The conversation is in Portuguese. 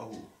Oh.